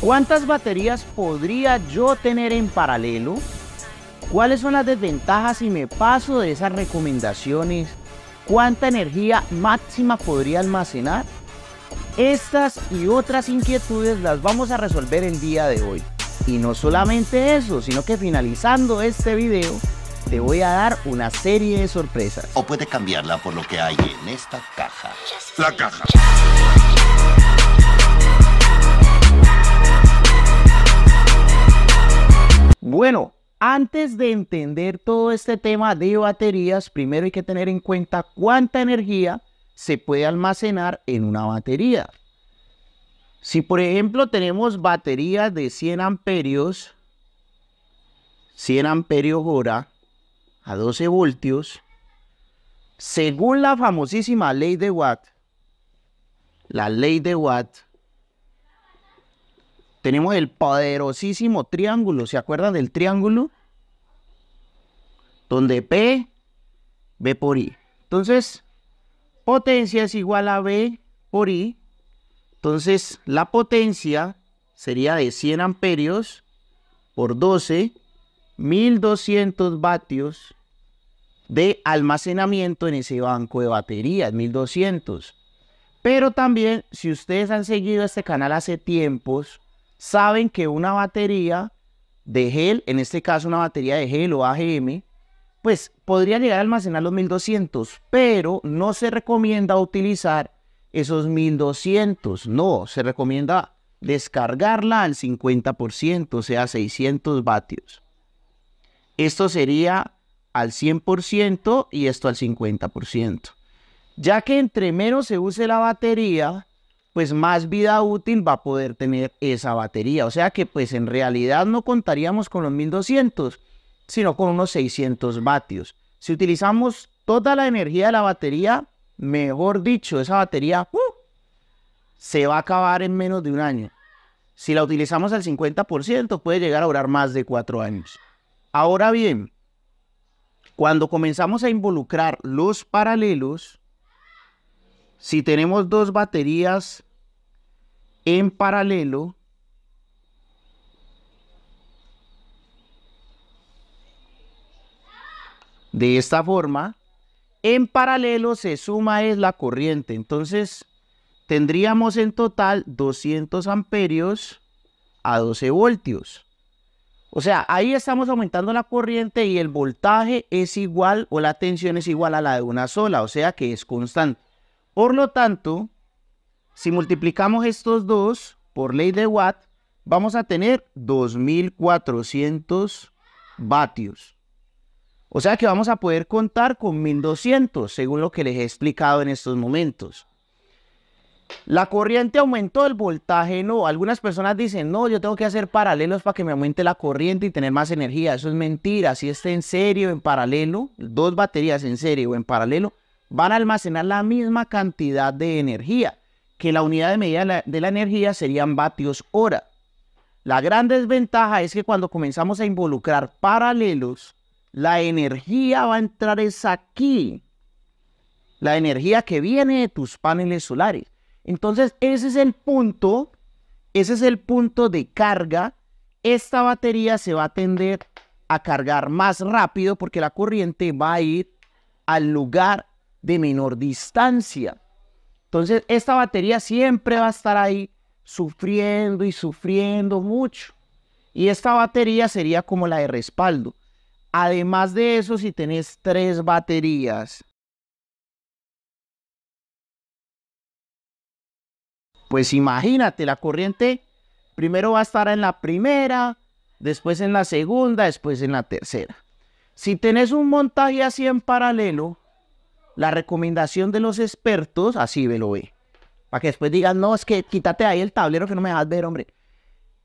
¿Cuántas baterías podría yo tener en paralelo? ¿Cuáles son las desventajas si me paso de esas recomendaciones? ¿Cuánta energía máxima podría almacenar? Estas y otras inquietudes las vamos a resolver el día de hoy. Y no solamente eso, sino que finalizando este video te voy a dar una serie de sorpresas. O puede cambiarla por lo que hay en esta caja. La caja. Bueno, antes de entender todo este tema de baterías, primero hay que tener en cuenta cuánta energía se puede almacenar en una batería. Si por ejemplo tenemos baterías de 100 amperios, 100 amperios hora a 12 voltios, según la famosísima ley de Watt, la ley de Watt, tenemos el poderosísimo triángulo. ¿Se acuerdan del triángulo? Donde P, B por I. Entonces, potencia es igual a B por I. Entonces, la potencia sería de 100 amperios por 12, 1200 vatios de almacenamiento en ese banco de baterías, 1200. Pero también, si ustedes han seguido este canal hace tiempos, saben que una batería de gel, en este caso una batería de gel o AGM, pues podría llegar a almacenar los 1200, pero no se recomienda utilizar esos 1200, no, se recomienda descargarla al 50%, o sea, 600 vatios. Esto sería al 100% y esto al 50%. Ya que entre menos se use la batería, pues más vida útil va a poder tener esa batería. O sea que pues en realidad no contaríamos con los 1200, sino con unos 600 vatios. Si utilizamos toda la energía de la batería, mejor dicho, esa batería ¡uh! se va a acabar en menos de un año. Si la utilizamos al 50%, puede llegar a durar más de cuatro años. Ahora bien, cuando comenzamos a involucrar los paralelos, si tenemos dos baterías en paralelo de esta forma, en paralelo se suma es la corriente. Entonces, tendríamos en total 200 amperios a 12 voltios. O sea, ahí estamos aumentando la corriente y el voltaje es igual o la tensión es igual a la de una sola, o sea que es constante. Por lo tanto, si multiplicamos estos dos por ley de Watt, vamos a tener 2400 vatios. O sea que vamos a poder contar con 1200, según lo que les he explicado en estos momentos. La corriente aumentó, el voltaje no. Algunas personas dicen, no, yo tengo que hacer paralelos para que me aumente la corriente y tener más energía. Eso es mentira. Si está en serio, en paralelo, dos baterías en serie o en paralelo, van a almacenar la misma cantidad de energía que la unidad de medida de la energía serían vatios hora. La gran desventaja es que cuando comenzamos a involucrar paralelos, la energía va a entrar es aquí. La energía que viene de tus paneles solares. Entonces, ese es el punto, ese es el punto de carga. Esta batería se va a tender a cargar más rápido porque la corriente va a ir al lugar de menor distancia. Entonces, esta batería siempre va a estar ahí sufriendo y sufriendo mucho. Y esta batería sería como la de respaldo. Además de eso, si tenés tres baterías, pues imagínate, la corriente primero va a estar en la primera, después en la segunda, después en la tercera. Si tenés un montaje así en paralelo, la recomendación de los expertos, así ve lo ve. Para que después digan, no, es que quítate ahí el tablero que no me dejas ver, hombre.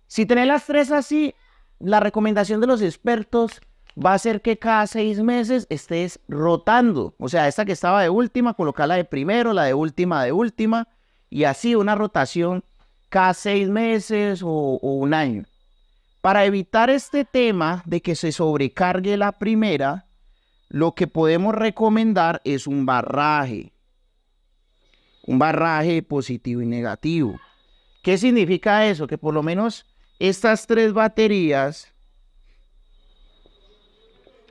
Si tenés las tres así, la recomendación de los expertos va a ser que cada seis meses estés rotando. O sea, esta que estaba de última, colocarla de primero, la de última de última, y así una rotación cada seis meses o, o un año. Para evitar este tema de que se sobrecargue la primera, lo que podemos recomendar es un barraje. Un barraje positivo y negativo. ¿Qué significa eso? Que por lo menos estas tres baterías,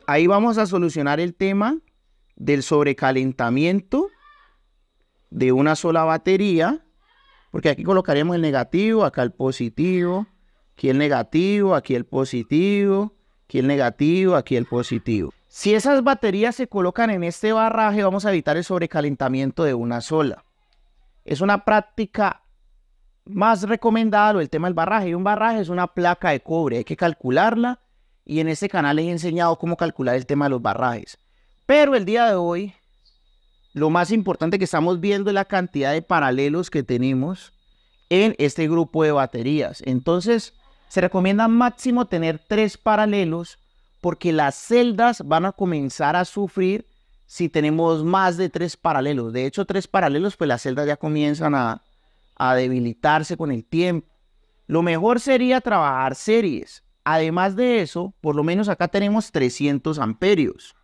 ahí vamos a solucionar el tema del sobrecalentamiento de una sola batería, porque aquí colocaríamos el negativo, acá el positivo, aquí el negativo, aquí el positivo, aquí el negativo, aquí el positivo. Si esas baterías se colocan en este barraje, vamos a evitar el sobrecalentamiento de una sola. Es una práctica más recomendada el tema del barraje. Y un barraje es una placa de cobre, hay que calcularla y en este canal les he enseñado cómo calcular el tema de los barrajes. Pero el día de hoy, lo más importante que estamos viendo es la cantidad de paralelos que tenemos en este grupo de baterías. Entonces, se recomienda máximo tener tres paralelos porque las celdas van a comenzar a sufrir si tenemos más de tres paralelos. De hecho, tres paralelos, pues las celdas ya comienzan a, debilitarse con el tiempo. Lo mejor sería trabajar series. Además de eso, por lo menos acá tenemos 300 amperios.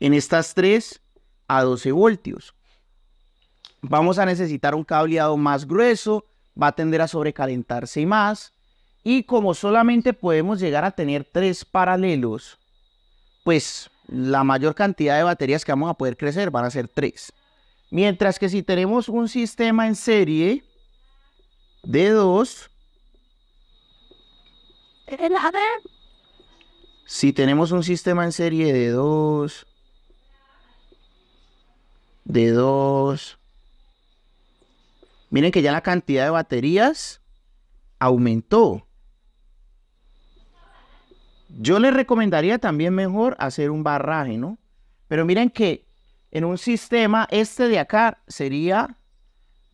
En estas tres a 12 voltios. Vamos a necesitar un cableado más grueso, va a tender a sobrecalentarse más. Y como solamente podemos llegar a tener tres paralelos, pues la mayor cantidad de baterías que vamos a poder crecer van a ser tres. Mientras que si tenemos un sistema en serie de dos, si tenemos un sistema en serie de dos, de dos, miren que ya la cantidad de baterías aumentó. Yo les recomendaría también mejor hacer un barraje, ¿no? Pero miren que en un sistema, este de acá sería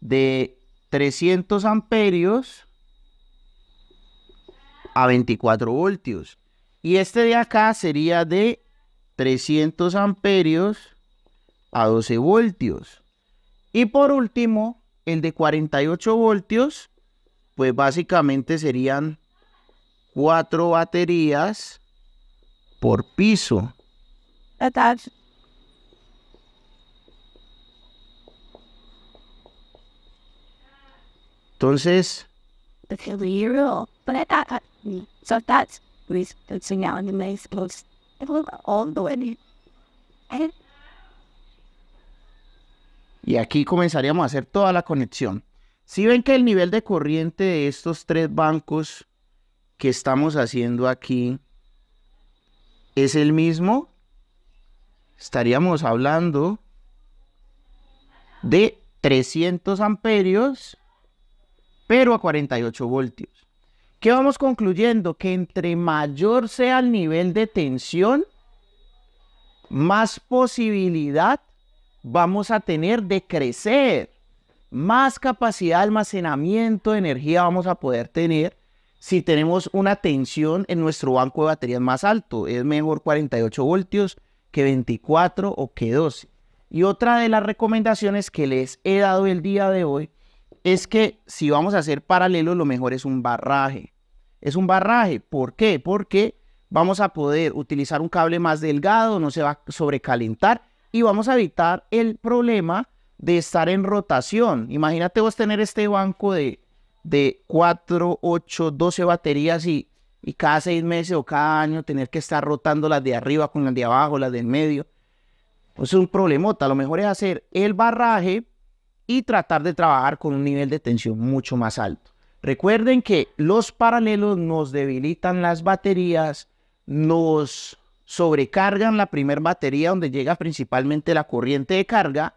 de 300 amperios a 24 voltios. Y este de acá sería de 300 amperios a 12 voltios. Y por último, el de 48 voltios, pues básicamente serían cuatro baterías por piso. Entonces, y aquí comenzaríamos a hacer toda la conexión. Si ven que el nivel de corriente de estos tres bancos que estamos haciendo aquí es el mismo, estaríamos hablando de 300 amperios, pero a 48 voltios. ¿Qué vamos concluyendo? Que entre mayor sea el nivel de tensión, más posibilidad vamos a tener de crecer, más capacidad de almacenamiento de energía vamos a poder tener si tenemos una tensión en nuestro banco de baterías más alto. Es mejor 48 voltios que 24 o que 12. Y otra de las recomendaciones que les he dado el día de hoy es que si vamos a hacer paralelo, lo mejor es un barraje. Es un barraje. ¿Por qué? Porque vamos a poder utilizar un cable más delgado, no se va a sobrecalentar y vamos a evitar el problema de estar en rotación. Imagínate vos tener este banco de de 4, 8, 12 baterías y, y cada seis meses o cada año tener que estar rotando las de arriba con las de abajo, las del medio. Pues es un problemota. Lo mejor es hacer el barraje y tratar de trabajar con un nivel de tensión mucho más alto. Recuerden que los paralelos nos debilitan las baterías, nos sobrecargan la primera batería donde llega principalmente la corriente de carga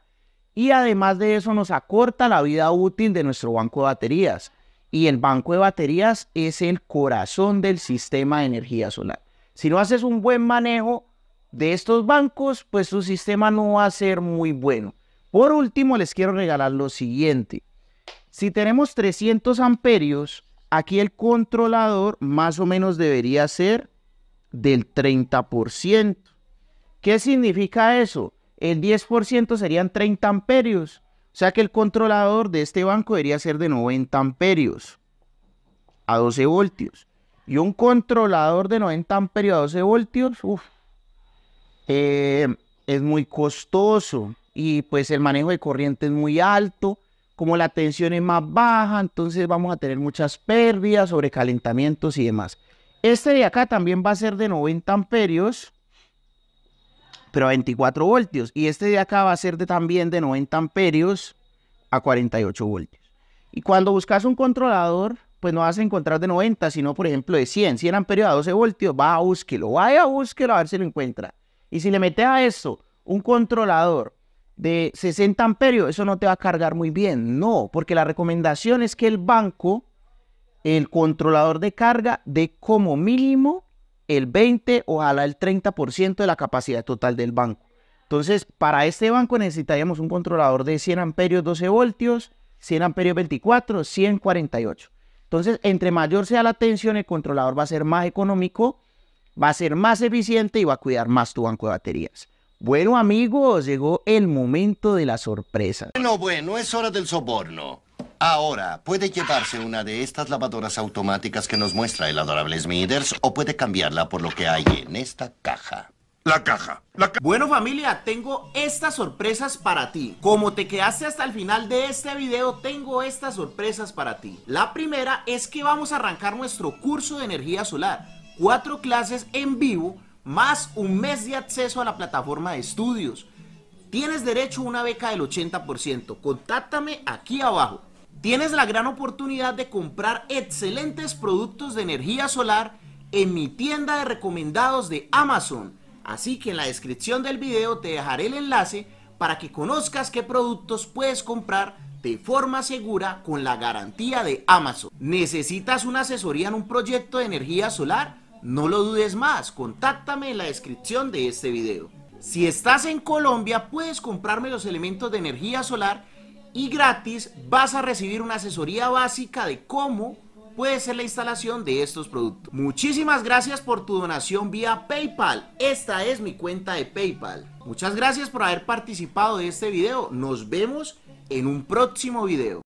y además de eso nos acorta la vida útil de nuestro banco de baterías. Y el banco de baterías es el corazón del sistema de energía solar. Si no haces un buen manejo de estos bancos, pues tu sistema no va a ser muy bueno. Por último, les quiero regalar lo siguiente. Si tenemos 300 amperios, aquí el controlador más o menos debería ser del 30%. ¿Qué significa eso? el 10% serían 30 amperios. O sea que el controlador de este banco debería ser de 90 amperios a 12 voltios. Y un controlador de 90 amperios a 12 voltios, eh, es muy costoso. Y pues el manejo de corriente es muy alto. como la tensión es más baja, entonces vamos a tener muchas pérdidas, sobrecalentamientos y demás. Este de acá también va a ser de 90 amperios, pero a 24 voltios. Y este de acá va a ser de, también de 90 amperios a 48 voltios. Y cuando buscas un controlador, pues no vas a encontrar de 90, sino por ejemplo de 100, 100 amperios a 12 voltios, va a búsquelo, vaya a búsquelo a ver si lo encuentra. Y si le metes a eso un controlador de 60 amperios, eso no te va a cargar muy bien. No, porque la recomendación es que el banco, el controlador de carga, dé como mínimo el 20, ojalá el 30% de la capacidad total del banco. Entonces, para este banco necesitaríamos un controlador de 100 amperios 12 voltios, 100 amperios 24, 148. Entonces, entre mayor sea la tensión, el controlador va a ser más económico, va a ser más eficiente y va a cuidar más tu banco de baterías. Bueno amigos, llegó el momento de la sorpresa. Bueno, bueno, es hora del soborno. Ahora, puede llevarse una de estas lavadoras automáticas que nos muestra el adorable Smithers o puede cambiarla por lo que hay en esta caja. La caja. La ca bueno familia, tengo estas sorpresas para ti. Como te quedaste hasta el final de este video, tengo estas sorpresas para ti. La primera es que vamos a arrancar nuestro curso de energía solar. Cuatro clases en vivo más un mes de acceso a la plataforma de estudios. Tienes derecho a una beca del 80%. Contáctame aquí abajo. Tienes la gran oportunidad de comprar excelentes productos de energía solar en mi tienda de recomendados de Amazon. Así que en la descripción del video te dejaré el enlace para que conozcas qué productos puedes comprar de forma segura con la garantía de Amazon. ¿Necesitas una asesoría en un proyecto de energía solar? No lo dudes más, contáctame en la descripción de este video. Si estás en Colombia, puedes comprarme los elementos de energía solar y gratis vas a recibir una asesoría básica de cómo puede ser la instalación de estos productos. Muchísimas gracias por tu donación vía PayPal. Esta es mi cuenta de PayPal. Muchas gracias por haber participado de este video. Nos vemos en un próximo video.